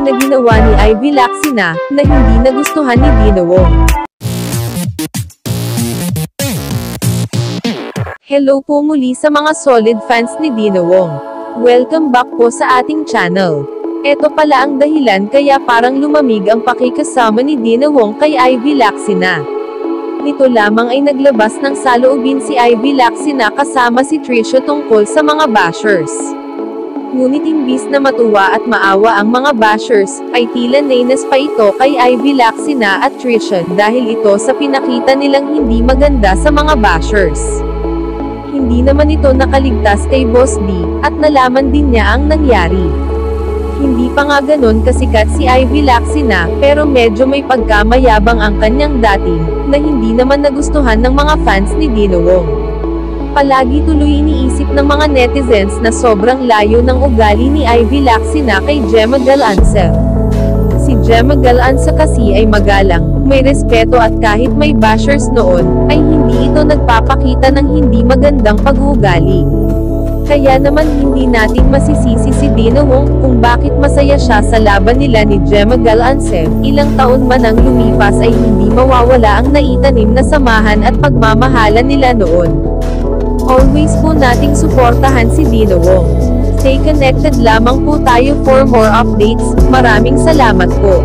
bagay na ginawa ni Ivy Laxina, na hindi nagustuhan ni Dina Wong. Hello po muli sa mga solid fans ni Dina Wong. Welcome back po sa ating channel. Ito pala ang dahilan kaya parang lumamig ang pakikasama ni Dina Wong kay Ivy Laxina. Nito lamang ay naglabas ng saloobin si Ivy Laxina kasama si Trisha tungkol sa mga bashers. Ngunit imbis na matuwa at maawa ang mga bashers, ay tila nainas pa ito kay Ivy Laxina at Trisha dahil ito sa pinakita nilang hindi maganda sa mga bashers. Hindi naman ito nakaligtas kay Boss D, at nalaman din niya ang nangyari. Hindi pa nga ganon kasikat si Ivy Laxina, pero medyo may pagkamayabang ang kanyang dating, na hindi naman nagustuhan ng mga fans ni Dino Wong. Palagi tuloy iniisip ng mga netizens na sobrang layo ng ugali ni Ivy Laxina kay Gemma Galancel. Si Gemma Galanza kasi ay magalang, may respeto at kahit may bashers noon, ay hindi ito nagpapakita ng hindi magandang pag-uugali. Kaya naman hindi natin masisisi si Dina Wong kung bakit masaya siya sa laban nila ni Gemma Galancel, ilang taon man ang lumipas ay hindi mawawala ang naitanim na samahan at pagmamahalan nila noon. Always po nating suportahan si Dina Wong. Stay connected lamang po tayo for more updates. Maraming salamat po.